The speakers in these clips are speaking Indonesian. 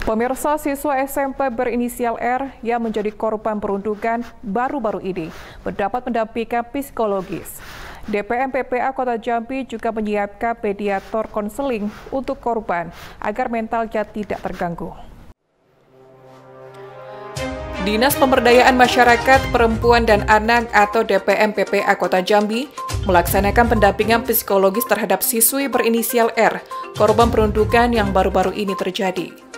Pemirsa siswa SMP berinisial R yang menjadi korban perundungan baru-baru ini mendapat pendampingan psikologis. DPM PPA Kota Jambi juga menyiapkan mediator konseling untuk korban agar mentalnya tidak terganggu. Dinas Pemberdayaan Masyarakat Perempuan dan Anak atau DPM PPA Kota Jambi melaksanakan pendampingan psikologis terhadap siswi berinisial R, korban perundungan yang baru-baru ini terjadi.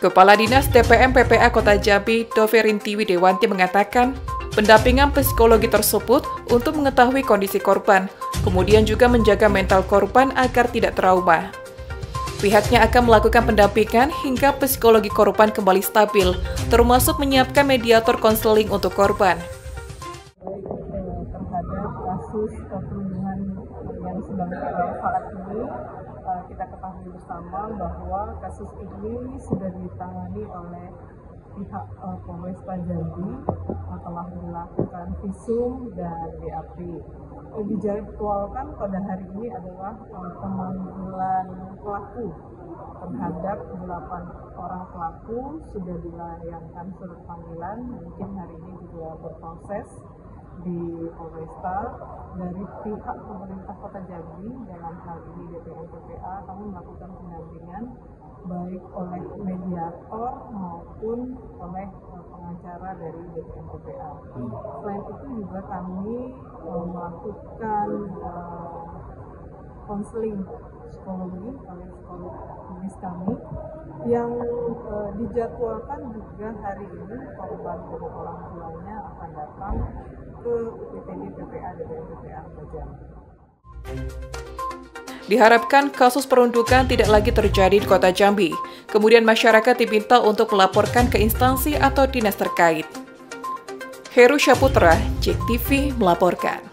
Kepala Dinas DPM PPA Kota Jambi, Doverintiwi Dewanti mengatakan, pendampingan psikologi tersebut untuk mengetahui kondisi korban, kemudian juga menjaga mental korban agar tidak trauma. Pihaknya akan melakukan pendampingan hingga psikologi korban kembali stabil, termasuk menyiapkan mediator konseling untuk korban. Terhadap kasus perundungan yang sedang saat ini, eh, kita ketahui bersama bahwa kasus ini sudah ditangani oleh pihak uh, Polres Jambi telah melakukan visum dan BAP. Uh, dijadwalkan pada hari ini adalah uh, pemanggilan pelaku terhadap 8 orang pelaku sudah dilayangkan surat panggilan mungkin hari ini juga berproses di Polresta dari pihak pemerintah Kota Jambi dalam hal ini DPR PPA kami melakukan pendampingan baik oleh mediator maupun oleh uh, pengacara dari DPM PPA. Selain itu juga kami uh, melakukan konseling uh, psikologi oleh psikologis kami yang uh, dijadwalkan juga hari ini korban dan orang tuanya akan datang ke UPTD PPA DPM PPA Jambi. Diharapkan kasus perundukan tidak lagi terjadi di kota Jambi. Kemudian masyarakat diminta untuk melaporkan ke instansi atau dinas terkait. Heru Syaputra, Cek TV melaporkan.